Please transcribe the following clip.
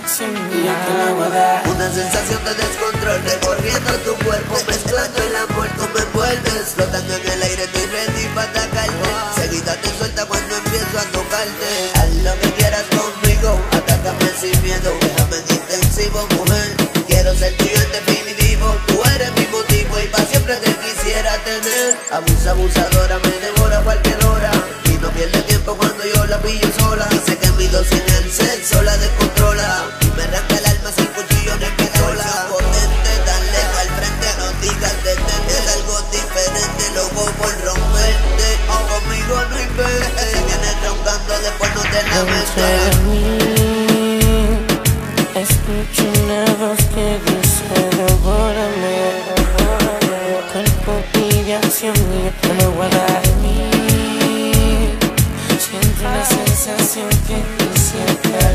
Una sensación de descontrol recorriendo tu cuerpo, mezclando el amor, tú me envuelves, flotando en el aire, estoy ready para atacarte. Seguida te suelta cuando empiezo a tocarte. Haz lo que quieras conmigo, atácame sin miedo, déjame en intensivo, mujer. Quiero ser tuyo en definitivo, tú eres mi motivo y para siempre te quisiera tener. Abusa, abusadora, me devora cualquier hora. Y no pierde tiempo cuando yo la pillo sola. Dice que mi dosis en el sexo la descontrola. No la Entre metas. mí, escucho una voz que dice devórame. Cuerpo pide acción y yo te lo voy a dar. Siento una sensación que quisiera